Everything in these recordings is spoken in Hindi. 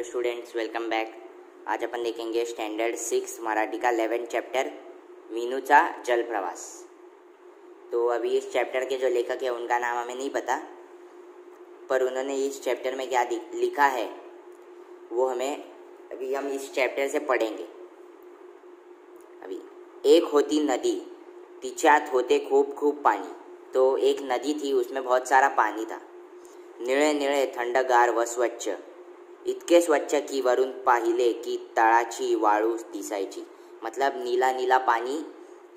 हेलो स्टूडेंट्स वेलकम बैक आज अपन देखेंगे स्टैंडर्ड सिक्स मराठी का लेवन चैप्टर मीनूचा जल प्रवास तो अभी इस चैप्टर के जो लेखक है, उनका नाम हमें नहीं पता, पर उन्होंने इस चैप्टर में क्या लिखा है, वो हमें अभी हम इस चैप्टर से पढ़ेंगे। अभी, एक होती नदी, तिच्यात होते खूब खूब पानी तो एक नदी थी, उसमें बहुत सारा पानी था। निळे निळे, थंडगार व स्वच्छ। इतके स्वच्छ की वरून पाहिले की तळाची वाळू दिसायची. मतलब नीला नीला पानी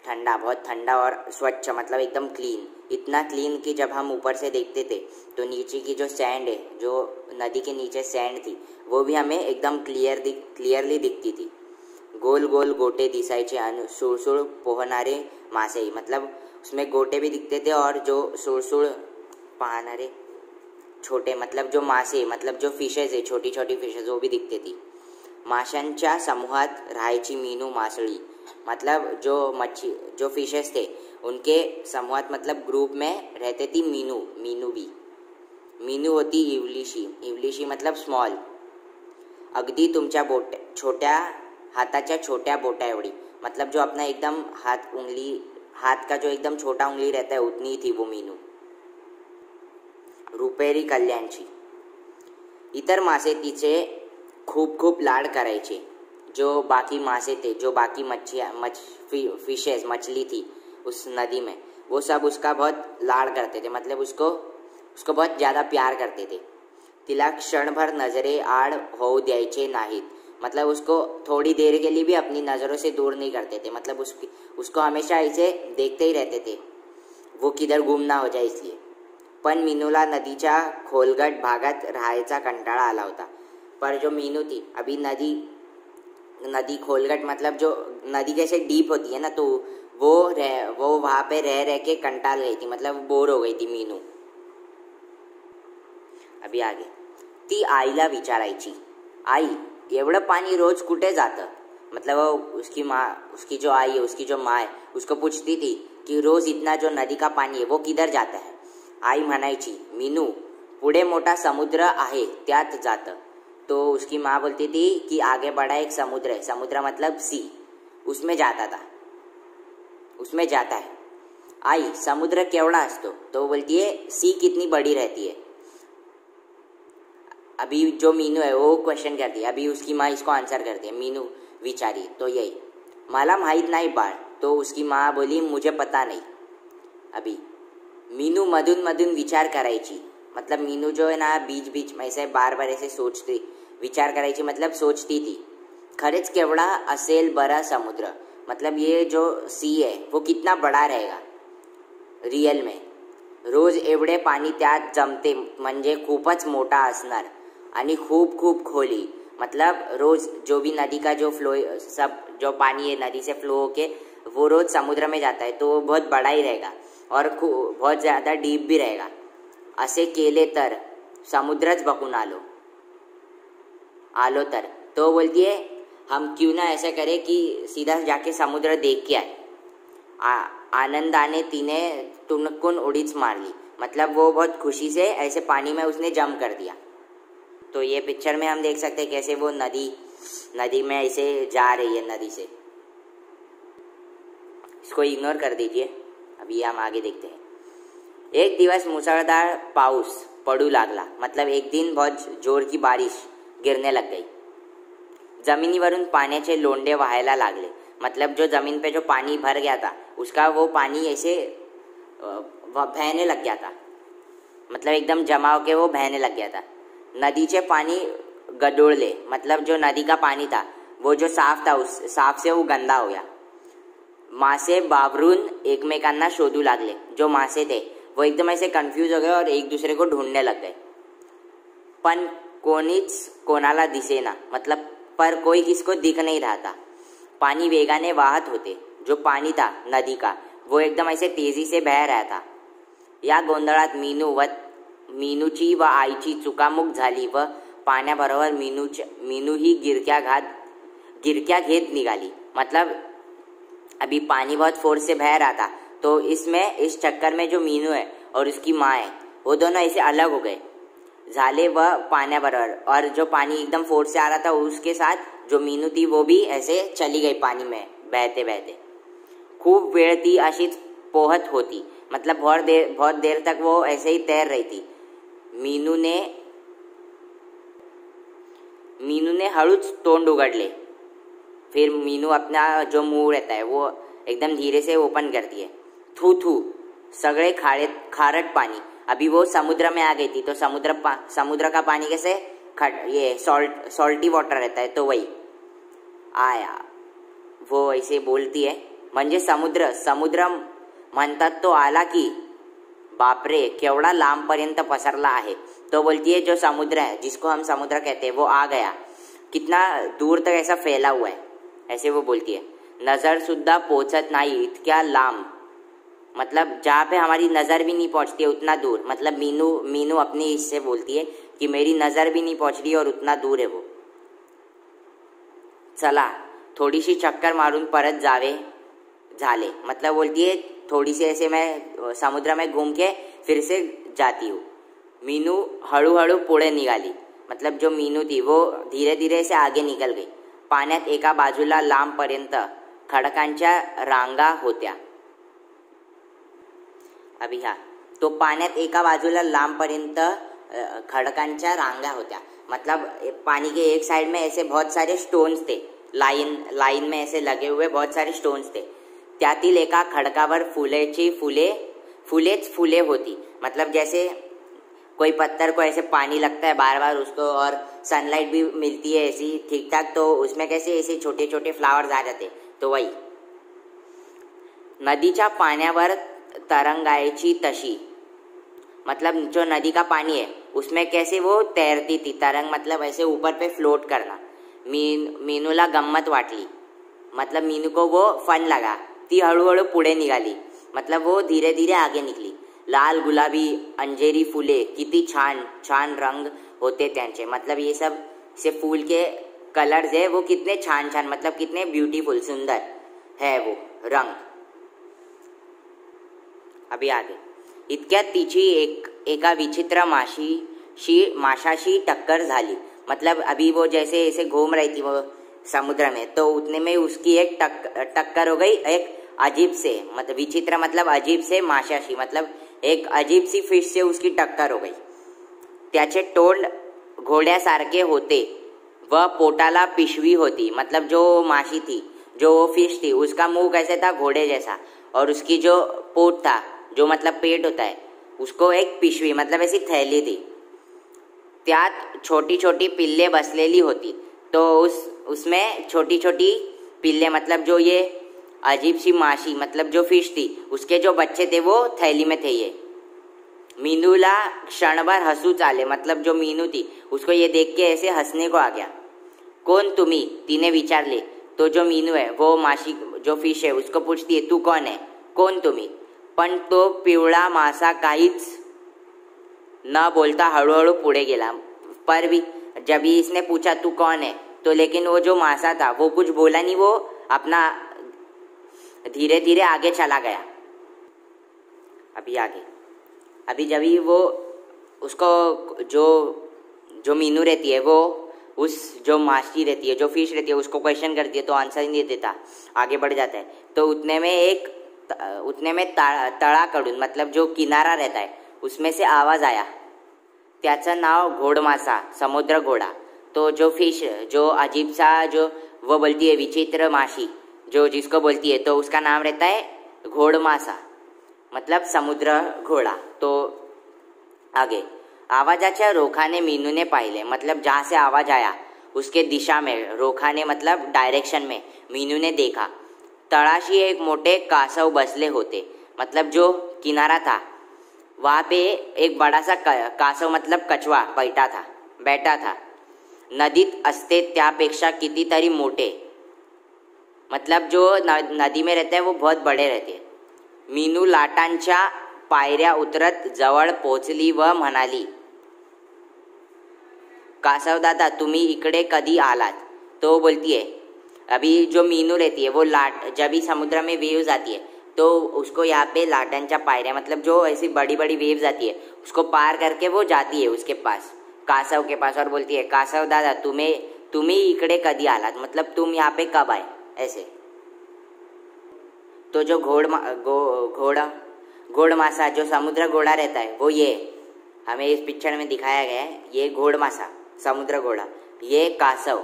ठंडा बहुत ठंडा और स्वच्छ मतलब एकदम क्लीन इतना क्लीन कि जब हम ऊपर से देखते थे तो नीचे की जो सैंड है, जो नदी के नीचे सैंड थी, वो भी हमें एकदम क्लियर दिख क्लियरली दिखती थी. गोल गोल गोटे दिसायचे आणि सुळसुळ पोहणारे मासे मतलब उसमें गोटे भी दिखते थे और जो सुळसुळ पाहणारे छोटे मतलब जो मासे मतलब जो फिशेस आहे छोटी छोटी फिशेस वो भी दिखते थी। माशांच्या समूहात राहायची मीनू मासळी मतलब जो मच्छी, जो फिशेस थे, उनके समूहात मतलब ग्रुप में रहते थी मीनू मीनू भी। मीनू होती इवलिशी इवलिशी मतलब स्मॉल अगदी तुमच्या बोट, छोट्या हाताच्या छोट्या बोटा एवढी मतलब जो अपना एकदम हाथ उंगली हाथ का जो एकदम छोटा उंगली रहता है, उतनी थी वो मीनू। रुपेरी कल्याणची. इतर मासे तिचे खूप खूप लाड करायचे. जो बाकी मासे थे जो बाकी मच्छिया मछ फि, फिशेस मछली थी उस नदी में वो सब उसका बहुत लाड करते थे. मतलब उसको उसको बहुत ज़्यादा प्यार करते थे. तिला क्षणभर नजरे आड़ हो द्यायचे नाहीत. मतलब उसको थोड़ी देर के लिए भी अपनी नज़रों से दूर नहीं करते थे. मतलब उसकी उसको हमेशा ऐसे देखते ही रहते थे. वो किधर गुम ना हो जाए इसलिए. पण मीनूला नदीच्या खोलगट भागात राहायचा कंटाळा आला होता. पर जो मीनू थी अभी नदी नदी खोलगट मतलब जो नदी कैसे डीप होती है ना तो वो रह, वो वहाँ पे रह रह के कंटाल गई थी मतलब बोर हो गई थी मीनू. अभी आगे. ती आईला विचारायची, आई, एवढं पानी रोज कुठे जातं? मतलब वो उसकी माँ, उसकी जो आई है, उसकी जो माँ है, उसको पूछती थी कि रोज इतना जो नदी का पानी है, वो किधर जाता है? आई म्हणायची, मीनू, पुढे मोठा समुद्र आहे, त्यात जातं. तो उसकी माँ बोलती थी कि आगे बड़ा एक समुद्र है। समुद्र मतलब सी। उसमें जाता था। उसमें जाता है। आई, समुद्र केवड़ा असतो? तो बोलती है, सी कितनी बड़ी रहती है। अभी जो मीनू है, वो क्वेश्चन करती है। अभी उसकी माँ इसको आंसर करती है। मीनू विचारी तो यही। मला माहित नाही बाळ। तो उसकी माँ बोली, मुझे पता नहीं। अभी मीनू मधुन मधुन विचार करायची. मतलब मीनू जो है ना, बीच बीच में ऐसे बार बार ऐसे सोचती. विचार करायची मतलब सोचती थी खरेच केवड़ा असेल बरा समुद्र. मतलब ये जो सी है, वो कितना बड़ा रहेगा. रियल में. रोज एवढे पाणी त्यात जमते, म्हणजे खूपच मोठा असणार. आणि खूप खूप खोली. मतलब रोज जो भी नदी का जो फ्लो सब जो पानी है नदी से फ्लो होके, वो रोज समुद्र में जाता है तो बहुत बड़ा ही रहेगा. और बहुत ज़्यादा डीप भी रहेगा। असे केले तर, समुद्रच बघून आलो। आलो तर। तो बोलती है हम क्यों ना ऐसा करें कि सीधा जाके समुद्र देख के आए। आनंदाने तीने टुनकुन उड़ीच मार ली। मतलब वो बहुत खुशी से ऐसे पानी में उसने जम कर दिया। तो ये पिक्चर में हम देख सकते हैं कैसे वो नदी नदी में ऐसे जा रही है, नदी से। इसको इग्नोर कर दीजिए। अभी हम आगे देखते हैं। एक दिवस मुसळधार पाऊस पड़ू लागला मतलब एक दिन बहुत ज़ोर की बारिश गिरने लग गई। जमिनीवरून पाण्याचे लोंडे वहायला लागले मतलब जो ज़मीन पे जो पानी भर गया था, उसका वो पानी ऐसे बहने लग गया था। मतलब एकदम जमा के वो बहने लग गया था। नदीचे पानी गडोड़ ले मतलब जो नदी का पानी था, वो जो साफ़ था, उस, साफ़ से वो गंदा हो गया। मासे बाबरून एकमेकांना शोधू लागले. जो मासे थे वो एकदम ऐसे कन्फ्यूज हो गए और एक दूसरे को ढूंढने लग गए पण कोणीच कोणाला दिसेना. मतलब पर कोई किसको दिख नहीं रहा था. पानी वेगाने वाहत होते. जो पानी था नदी का. वो एकदम ऐसे तेजी से बह रहा था. या गोंधळात मीनू व मीनूची व आईची चुकामुक झाली व पाण्याबरोबर मीनूच मीनू ही गिरक्या घात गिरक्या घेत निघाली. मतलब अभी पानी बहुत फोर्स से बह रहा था तो इसमें, इस चक्कर में जो मीनू है और उसकी माँ है, वो दोनों ऐसे अलग हो गए। झाले व पाण्याबरोबर और जो पानी एकदम फोर्स से आ रहा था, उसके साथ जो मीनू थी, वो भी ऐसे चली गई पानी में बहते बहते खूब वेळ ती अशीच पोहत होती मतलब बहुत देर बहुत देर तक वो ऐसे ही तैर रही थी। मीनू ने मीनू ने हड़ूच तोंड उगड़ले फिर मीनू अपना जो मुँह रहता है वो एकदम धीरे से ओपन कर दिए। थू थू, सगड़े खाड़े, खारट पानी। अभी वो समुद्र में आ गई थी तो समुद्र समुद्र का पानी कैसे? खट, ये सॉल्ट सॉल्टी वाटर रहता है तो वही। आया। वो ऐसे बोलती है म्हणजे समुद्र समुद्र म्हणतात तो आला की। बापरे केवढा लांबपर्यंत पसरला है तो बोलती है, जो समुद्र है, जिसको हम समुद्र कहते हैं, वो आ गया। कितना दूर तक ऐसा फैला हुआ है? ऐसे वो बोलती है। नज़र सुद्धा पोचत नाही, इतक्या लांब। मतलब जहाँ पे हमारी नज़र भी नहीं पहुँचती है, उतना दूर। मतलब मीनू मीनू अपनी इससे बोलती है कि मेरी नज़र भी नहीं पहुँच रही और उतना दूर है वो। चला थोडीशी चक्कर मारून परत जावे, झाले। मतलब बोलती है थोड़ी सी ऐसे मैं, समुद्र में घूम के फिर से जाती हूँ। मीनू हड़ू हड़ू पुढे निकाली मतलब जो मीनू थी, वो धीरे धीरे से आगे निकल गई। पाण्यात एका बाजूला लांबपर्यंत खडकांच्या रांगा होत्या. अभी हा तो पाण्यात एका बाजूला लांबपर्यंत खडकांच्या रांगा होत्या. मतलब पानी के एक साइड में ऐसे बहुत सारे स्टोन्स थे. लाइन लाइन में ऐसे लगे हुए बहुत सारे स्टोन्स थे. त्यातील एका खडकावर फुलेची फुले फुलेच फुले होती. मतलब जैसे कोई पत्थर को ऐसे पानी लगता है बार बार उसको और सनलाइट भी मिलती है ऐसी ठीक ठाक तो उसमें कैसे ऐसे छोटे छोटे फ्लावर्स आ जाते? तो वही। नदीच्या पाण्यावर तरंगायची तशी। मतलब जो नदी का पानी है, उसमें कैसे वो तैरती थी? तरंग मतलब ऐसे ऊपर पे फ्लोट करना। मीन, मीनूला गम्मत वाटली। मतलब मीनू को वो फन लगा। ती हळूहळू पुढे निघाली। मतलब वो धीरे धीरे आगे निकली। लाल गुलाबी अंजेरी फुले किती छान छान रंग होते त्यांचे. मतलब ये सबसे फूल के कलर्स है वो कितने छान छान मतलब कितने ब्यूटीफुल सुंदर है वो रंग। अभी आगे। इतक्यात तिची एक एका विचित्र माशी शी माशाशी टक्कर झाली. मतलब अभी वो जैसे ऐसे घूम रही थी वो समुद्र में तो उतने में उसकी एक टक, टक्कर हो गई एक अजीब से मतलब विचित्र मतलब अजीब से माशाशी मतलब एक अजीब सी फ़िश से उसकी टक्कर हो गई। त्याचे तोंड घोड्यासारखे होते व पोटाला पिशवी होती मतलब जो माशी थी, जो वो फ़िश थी, उसका मुँह कैसे था? घोड़े जैसा। और उसकी जो पोट था, जो मतलब पेट होता है, उसको एक पिशवी मतलब ऐसी थैली थी। त्यात छोटी छोटी पिल्ले बसलेली होती तो उस, उसमें छोटी छोटी पिल्ले मतलब जो ये अजीब सी माशी मतलब जो फ़िश थी, उसके जो बच्चे थे, वो थैली में थे ये। मीनूला क्षण भर हंसू चाले मतलब जो मीनू थी, उसको ये देख के ऐसे हंसने को आ गया। कौन तुम्ही? तिने विचार ले। तो जो मीनू है, वो माशी जो फ़िश है, उसको पूछती है, तू कौन है? कौन तुम्ही? पण तो पिवळा मासा काहीच न बोलता हळूहळू पुढे गेला. पर भी जब इसने पूछा, तू कौन है? तो लेकिन वो जो मासा था, वो कुछ बोला नहीं, वो अपना धीरे धीरे आगे चला गया। अभी आगे। अभी जब वो उसको जो जो मीनू रहती है, वो उस जो माछली रहती है, जो फ़िश रहती है, उसको क्वेश्चन करती है तो आंसर ही नहीं देता। आगे बढ़ जाता है। तो उतने में एक उतने में तड़ा कडून मतलब जो किनारा रहता है, उसमें से आवाज़ आया। त्याचं नाव घोडमासा, समुद्र घोड़ा। तो जो फ़िश, जो अजीब सा जो वो बोलती है, विचित्र माशी जो जिसको बोलती है तो उसका नाम रहता है घोड़मासा मतलब समुद्र घोड़ा। तो आगे आवाजाच्या रोखाने मीनूने पाहिले मतलब जहाँ से आवाज़ आया, उसके दिशा में, रोखाने मतलब डायरेक्शन में, मीनू ने देखा। तड़ाशी एक मोटे कासव बसले होते मतलब जो किनारा था, वहाँ पे एक बड़ा सा कासव मतलब कछवा बैठा था बैठा था। नदीत असते, त्यापेक्षा कितीतरी मोटे मतलब जो नदी में रहते हैं, वो बहुत बड़े रहते हैं। मीनू लाटांच्या पायऱ्या उतरत जवळ पोचली व म्हणाली, कासव दादा, तुम्ही इकडे कधी आलात? तो बोलती है अभी जो मीनू रहती है वो लाट, जब भी समुद्र में वेव्स आती है तो उसको यहाँ पे लाटनच्या पायऱ्या मतलब जो ऐसी बड़ी बड़ी वेव्स आती है उसको पार करके वो जाती है उसके पास, कासव के पास और बोलती है कासव दादा, तुम्हें, तुम्ही इकडे कधी आलात? मतलब तुम यहाँ पे कब आए? ऐसे। तो जो घोड़ गो, घोड़ा घोड़ मासा जो समुद्र घोड़ा रहता है वो ये। हमें इस पिक्चर में दिखाया गया है ये घोड़ मासा समुद्र घोड़ा ये कासव।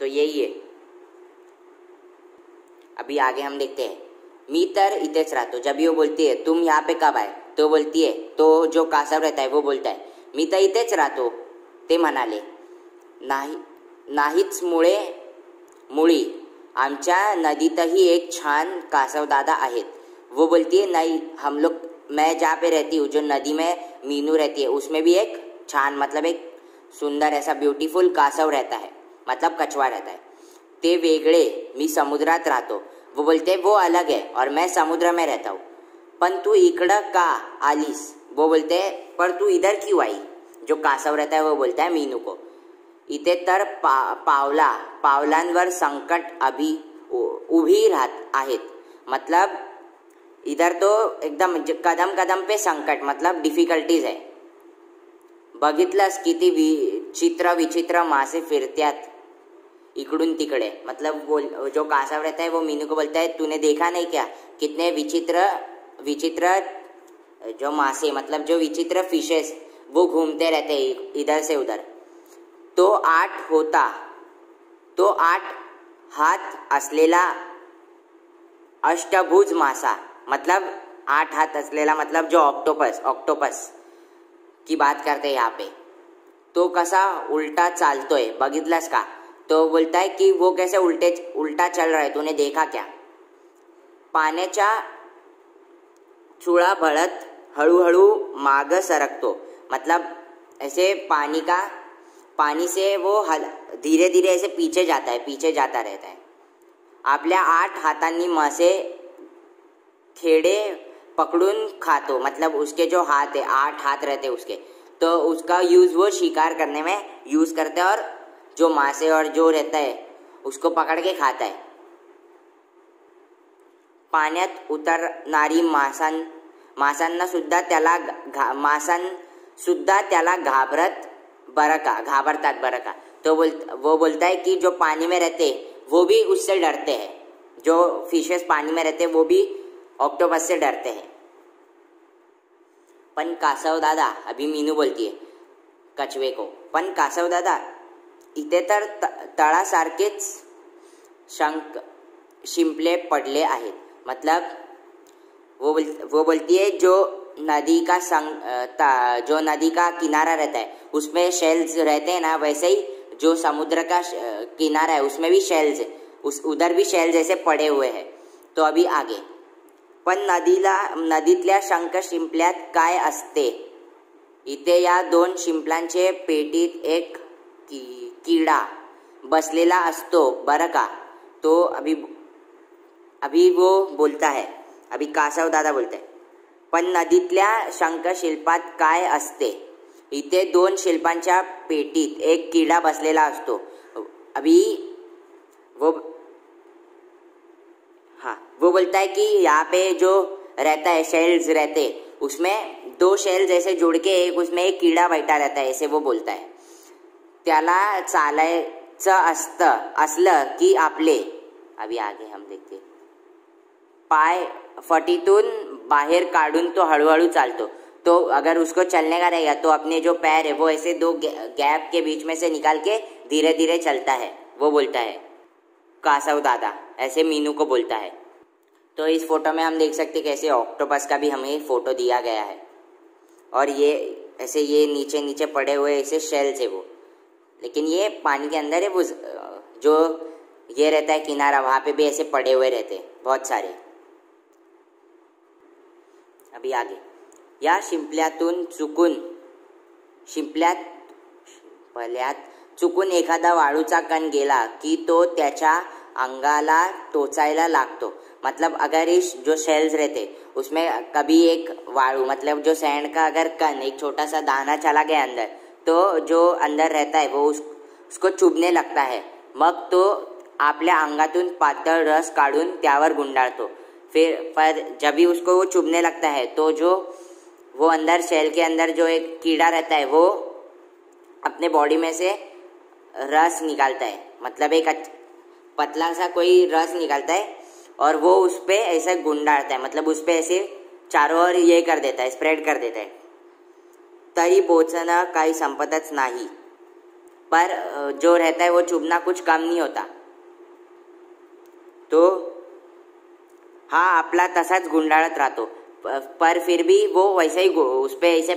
तो यही है। अभी आगे हम देखते हैं। मीतर इतेच रातो जब ये बोलती है तुम यहाँ पे कब आए? तो बोलती है तो जो कासव रहता है वो बोलता है मी तर इथेच राहतो ते म्हणाले नाही नाहीच मुळे. आमच्या नदीतही एक छान कासवदादा आहेत. वो बोलती है, नहीं, हम लोग, मैं जहाँ पे रहती हूँ, जो नदी में मीनू रहती है, उसमें भी एक छान मतलब एक सुंदर ऐसा ब्यूटीफुल कासव रहता है मतलब कछवा रहता है. ते वेगळे, मी समुद्रात राहतो. वो बोलते वो अलग है और मैं समुद्र में रहता हूँ. पण तू इकडं का आलीस? वो बोलते पर तू इधर क्यों आई? जो कासव रहता है, वो बोलता है, मीनू को. इथे तर पा पावला पावलांवर संकट अभी उभी राहत आहेत. मतलब इधर तो एकदम कदम कदम पे संकट मतलब डिफिकल्टीज आहे बघितलंस किती विचित्र विचित्र मासे फिरत्यात. इकडून तिकडे मतलब बोल जो कासव रहता है वो मीनू को बोलता है तूने देखा नहीं क्या? कितने विचित्र विचित्र जो मासे मतलब जो विचित्र फिशेस वो घूमते रहते हैं इधर से उधर. तो आठ होता। तो आठ हात असलेला अष्टभुज मासा मतलब आठ हाथ असलेला मतलब जो ऑक्टोपस ऑक्टोपस की बात करते यहाँ पे। तो कसा उल्टा चालतोय, बघितलास का? तो बोलता है कि वो कैसे उल्टे, उल्टा चल रहा है, तूने देखा क्या? पाण्याच्या चुळा भळत हळूहळू माग सरकतो मतलब ऐसे पानी का पानी से वो हल धीरे धीरे ऐसे पीछे जाता है, पीछे जाता रहता है। आपल्या आठ हाथांनी मासे खेड़े पकड़ून खातो मतलब उसके जो हाथ है, आठ हाथ रहते हैं उसके तो उसका यूज़ वो शिकार करने में यूज़ करते हैं और जो मासे और जो रहता है, उसको पकड़ के खाता है। पाण्यात उतरणारी मासां मासांना सुद्धा त्याला घा मासां सुद्धा त्याला घाबरत बरं घाबरता घाबरतात बरं तो बोल वो बोलता है कि जो पानी में रहते वो भी उससे डरते हैं। जो फिशेस पानी में रहते वो भी ऑक्टोपस से डरते हैं। पण कासव दादा, अभी मीनू बोलती है कछवे को। पण कासव दादा, इथे तर तळासारखेच शंक शिंपले पडले आहेत। मतलब वो बोल वो बोलती है, जो नदी का संग जो नदी का किनारा रहता है, उसमें शेल्स रहते हैं ना, वैसे ही जो समुद्र का किनारा है, उसमें भी शेल्स है। उस, उधर भी शेल्स ऐसे पड़े हुए हैं। तो अभी आगे। पण नदीला, नदीतल्या शंख शिंपल्यात काय असते? इथे या दोन शिंपलांचे पेटीत एक की, कीड़ा बसलेला असतो, बरं का? तो अभी अभी वो बोलता है। अभी कासव दादा बोलते हैं। पण नदीतल्या शंखशिल्पात काय असते? इथे दोन शिल्पांच्या पेटीत एक किडा बसलेला असतो. अभी वो हाँ वो बोलता है कि यहाँ पे जो रहता है शेल्स रहते उसमें दो शेल्स ऐसे जुड़ के एक उसमें एक कीड़ा बैठा रहता है ऐसे वो बोलता है। त्याला चालायचं असतं असलं की आपले। अभी आगे हम देखते पाय फटीतून बाहर काढून तो हळूहळू चालतो. तो अगर उसको चलने का रहेगा तो अपने जो पैर है, वो ऐसे दो गैप के बीच में से निकाल के धीरे धीरे चलता है, वो बोलता है, कासव दादा, ऐसे मीनू को बोलता है। तो इस फ़ोटो में हम देख सकते कैसे ऑक्टोपस का भी हमें फ़ोटो दिया गया है। और ये, ऐसे ये नीचे नीचे पड़े हुए ऐसे शेल्स है वो। लेकिन ये पानी के अंदर है, वो जो ये रहता है किनारा, वहाँ पे भी ऐसे पड़े हुए रहते बहुत सारे। अभी आगे। या शिंपल्यातून चुकून शिंपल्यात पल्यात चुकून एखादा वाळूचा कण गेला की तो त्याच्या अंगाला टोचायला लागतो. मतलब अगर इस जो शेल्स रहते उसमें कभी एक वाड़ू मतलब जो सैंड का अगर कन एक छोटा सा दाना चला गया अंदर तो जो अंदर रहता है वो उस, उसको चुभने लगता है। मग तो आपल्या अंगातून पातळ रस काढून त्यावर गुंडाळतो. फिर, पर जब भी उसको वो चुभने लगता है तो जो वो अंदर शेल के अंदर जो एक कीड़ा रहता है, वो अपने बॉडी में से रस निकालता है। मतलब एक पतला सा कोई रस निकालता है और वो उस पर ऐसे गुंडाड़ता है। मतलब उस पर ऐसे चारों ओर ये कर देता है स्प्रेड कर देता है। तरी पोचणं काही संपतच नाही। पर जो रहता है, वो चुभना कुछ कम नहीं होता। तो हा, आपला तसाच गुंडाळत राहतो. पर फिर भी वो वैसे ही उस पर ऐसे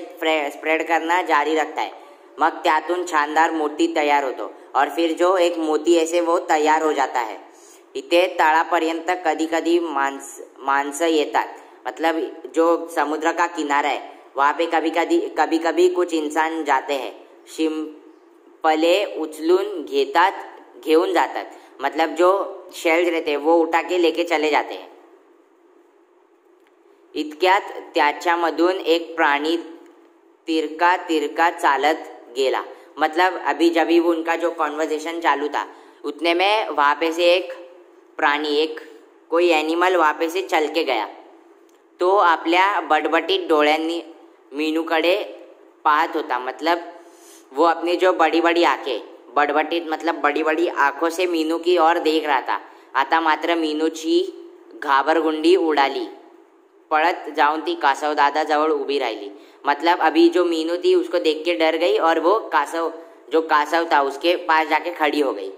स्प्रेड करना जारी रखता है मग त्यातून छानदार मोती तयार होतो. और फिर जो एक मोती ऐसे वो तयार हो जाता है. इथे तळापर्यंत कधी कधी माणस, माणसं येतात. मतलब जो समुद्र का किनारा है, वहाँ पे कभी कभी कभी कभी कुछ इंसान जाते हैं. शिंपले उचलून घेतात, घेऊन जातात. मतलब जो शेल्स रहते हैं, वो उठा के लेके चले जाते हैं. इतक्यात त्याच्यामधून एक प्राणी तिरका तिरका चालत गेला. मतलब अभी जब भी उनका जो कॉन्वर्जेशन चालू था, उतने में वहाँ पे से एक प्राणी, एक कोई ॲनिमल वहाँ पे से चल के गया. तो आपल्या बडबटीत डोळ्यांनी मीनूकडे पाहत होता. मतलब वो अपनी जो बड़ी बड़ी आँखें बडबटीत मतलब बड़ी बड़ी आँखों से मीनू की ओर देख रहा था. आता मात्र मीनूची घाबरगुंडी उडाली. पड़त जाऊन ती कासव दादा जवळ उभी राहिली. मतलब अभी जो मीनू थी, उसको देख के डर गई और वो कासव, जो कासव था, उसके पास जाके खड़ी हो गई.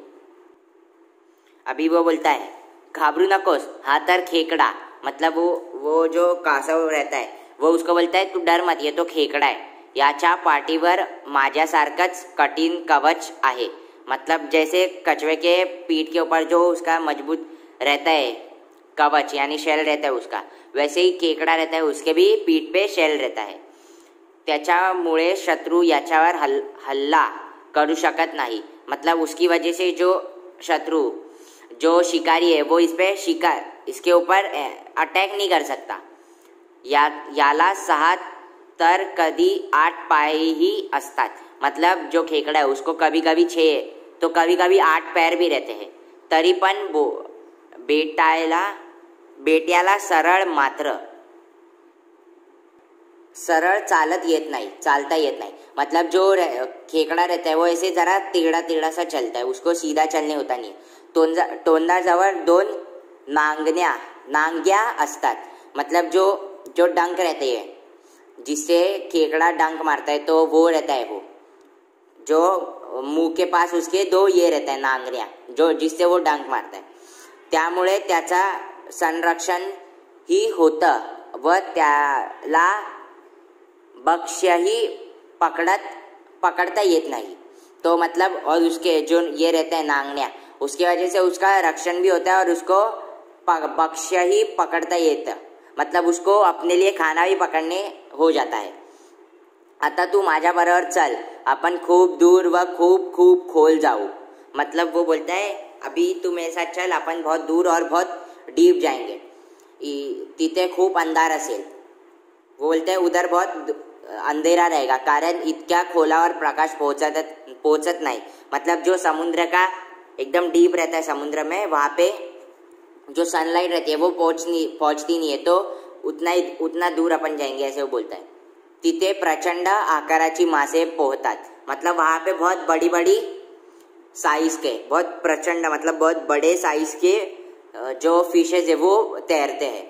अभी वो बोलता है, घाबरू नकोस हाथर खेकड़ा. मतलब वो वो जो कासव रहता है, वो उसको बोलता है, तू डर मत, ये तो खेकड़ा है. याच्या पाठीवर माझ्यासारखंच कठिन कवच आहे. मतलब जैसे कछुए के पीठ के ऊपर जो उसका मज़बूत रहता है कवच यानी शेल रहता है उसका। वैसे ही केकड़ा रहता है, उसके भी पीठ पे शेल रहता है। त्याच्यामुळे शत्रु याच्यावर हल, हल्ला करू शकत नाही. मतलब उसकी वजह से जो शत्रु, जो शिकारी है, वो इस पे शिकार, इसके ऊपर अटैक नहीं कर सकता। या, याला सहा तर कधी आठ पायही असतात. मतलब जो खेकड़ा है, उसको कभी कभी छः तो कभी कभी आठ पैर भी रहते हैं. तरी पण बो, बेटायला बेट्याला सरळ मात्र. सरळ चालत येत नाही चालता येत नहीं. मतलब जो खेकड़ा रहता है वो ऐसे जरा तिघडा तिगड़ा सा चलता है उसको सीधा चलने होता नहीं. टोंजा तोंडाजवळ दोन नांगण्या नांग्या असतात. मतलब जो जो डंक रहते हैं जिससे खेकड़ा डंक मारता है तो वो रहता है वो. जो मुंह के पास उसके दो ये रहता है नांगण्या जो जिससे वो डंक मारता है. त्यामुळे त्याचा संरक्षण ही होतं व त्याला बक्ष्यही पकड़त, पकड़ता येत नहीं. तो मतलब और उसके जो ये रहते हैं नांगनिया उसकी वजह से उसका रक्षण भी होता है और उसको बक्ष ही पकड़ता येत. मतलब उसको अपने लिए खाना भी पकड़ने हो जाता है. आता तू माझ्या बरोबर चल. अपन खूब दूर व खूब खूब खोल जाऊ. मतलब वो बोलता है, अभी तू मेरे साथ चल. अपन बहुत दूर और बहुत डीप जाएँगे। तिथे खूप अंधार असेल। बोलते उधर बहुत अंधेरा रहेगा, कारण इतक्या खोलावर प्रकाश पहुंचत पहुंचत नहीं। मतलब जो समुद्र का एकदम डीप रहता है समुद्र में, वहाँ पे जो सनलाइट रहती है, वो पहुंचनी, पहुँचती नहीं है तो उतना ही, उतना दूर अपन जाएँगे, ऐसे वो बोलता है। तिथे प्रचंड आकाराची मासे पोहतात। मतलब वहाँ पे बहुत बड़ी बड़ी साइज़ के, बहुत प्रचंड मतलब बहुत बड़े साइज़ के जो फिशेस है वो तैरते हैं.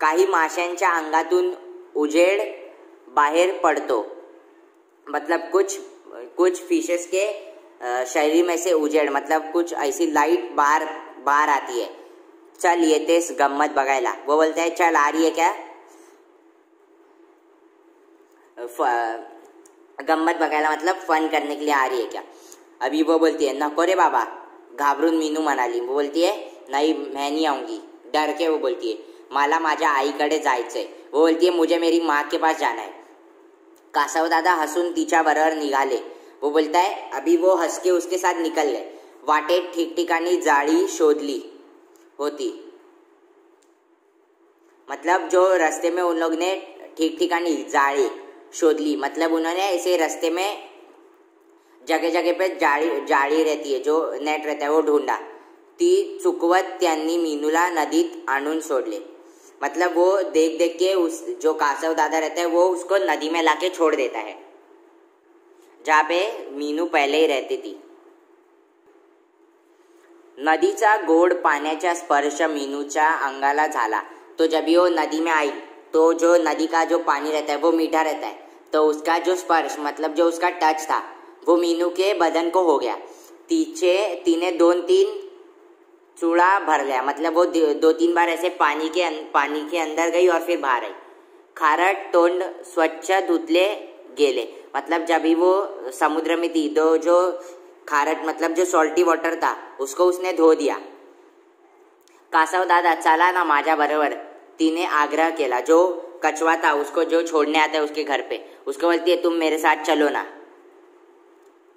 काही माशांच्या अंगातून उजेड बाहर पड़तो. मतलब कुछ कुछ फिशेस के शरीर में से उजेड मतलब कुछ ऐसी लाइट बाहर बाहर आती है. चल ये तेस गम्मत बघायला. वो बोलते हैं, चल आ रही है क्या? गम्मत बघायला मतलब फन करने के लिए आ रही है क्या? अभी वो बोलती है, नको रे बाबा. घाबरून मीनू मनाली वो बोलती है नहीं, मैं नहीं आऊँगी। डर के वो बोलती है, मला माझ्या आईकडे जायचंय. वो बोलती है, मुझे मेरी माँ के पास जाना है। कासव दादा हसून तिच्या बरोबर निघाले. वो बोलता है, अभी वो हंस के उसके साथ निकल गए. वाटेत ठिकठिकाणी जाळी शोधली होती. मतलब जो रास्ते में उन लोग ने ठीक ठिकानी जाली शोध ली मतलब उन्होंने ऐसे रास्ते में जगह जगह पे जाली जाली रहती है, जो नेट रहता है, वो ढूंढा। ती चुकवत त्यांनी मीनूला नदीत आणून सोडले. मतलब वो देख देख के उस, जो कासव दादा रहता है, वो उसको नदी में लाके छोड़ देता है। जहाँ पे मीनू पहले ही रहती थी। नदीचा गोड पाण्याचा स्पर्श मीनूच्या अंगाला झाला. तो जब वो नदी में आई तो जो नदी का जो पानी रहता है, वो मीठा रहता है। तो उसका जो स्पर्श मतलब जो उसका टच था, वो मीनू के बदन को हो गया। तीचे तीने दोन तीन चूड़ा भर गया। मतलब वो दो तीन बार ऐसे पानी के पानी के अंदर गई और फिर बाहर आई। खारट, तोंड, स्वच्छ, धुतले, गेले। मतलब जब भी वो समुद्र में थी तो जो खारट मतलब जो सॉल्टी वाटर था, उसको उसने धो दिया। कासव दादा, चला ना माझ्या बरोबर। तीने आग्रह केला, जो कछुआ था, उसको जो छोड़ने आता है उसके घर पे। उसको बोलती है, तुम मेरे साथ चलो ना।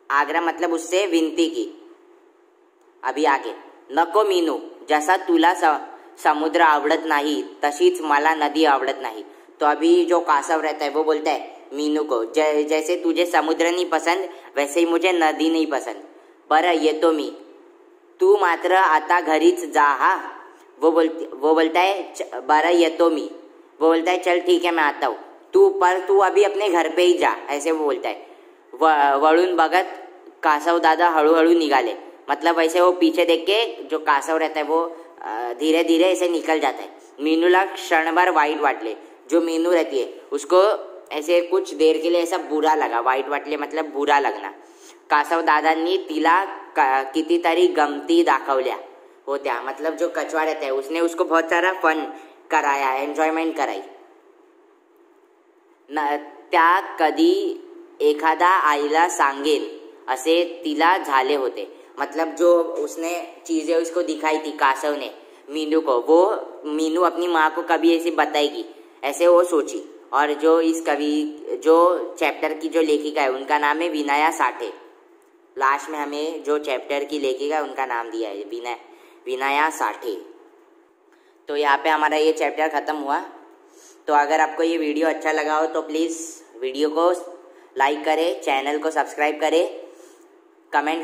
आग्रह मतलब उससे विनती की, अभी आगे। नको मीनू जसा तुला समुद्र आवडत नाही तशीच मला नदी आवडत नाही. तो अभी जो कासव रहता है वो बोलता है मीनू को जै, जैसे तुझे समुद्र नहीं पसंद वैसे ही मुझे नदी नहीं पसंद। बरं येतो मी तू मात्र आता घरीच जा हा? वो बोलती वो बोलता है बरं येतो मी. वो बोलता है चल ठीक है मैं आता हूँ। तू पर तू अभी अपने घर पे ही जा ऐसे वो बोलता है। वळून बघत कासव दादा हळूहळू निघाले। मतलब वैसे वो पीछे देख के जो कासव रहता है वो धीरे धीरे ऐसे निकल जाता है। मीनूला क्षण भर वाईट वाटले, जो मीनू रहती है, उसको ऐसे कुछ देर के लिए ऐसा बुरा लगा वाईट वाटले मतलब बुरा लगना। कासव दादांनी तिला कितीतरी गमती दाखवल्या होत्या। मतलब जो कछवा रहता है, उसने उसको बहुत सारा फन कराया एन्जॉयमेंट कराई। न, त्या कधी एखादा आईला सांगेल, असे तिला झाले होते। मतलब जो उसने चीज़ें उसको दिखाई थी, कासव ने, मीनू को, वो मीनू अपनी माँ को कभी ऐसी बताएगी, ऐसे वो सोची। और जो इस कवि, जो चैप्टर की जो लेखिका है, उनका नाम है विनाया साठे। लास्ट में हमें जो चैप्टर की लेखिका है, उनका नाम दिया है, विनय, विनाया साठे। तो यहाँ पे हमारा ये चैप्टर ख़त्म हुआ। तो अगर आपको ये वीडियो अच्छा लगा हो तो प्लीज़ वीडियो को लाइक करें चैनल को सब्सक्राइब करें। कमेंट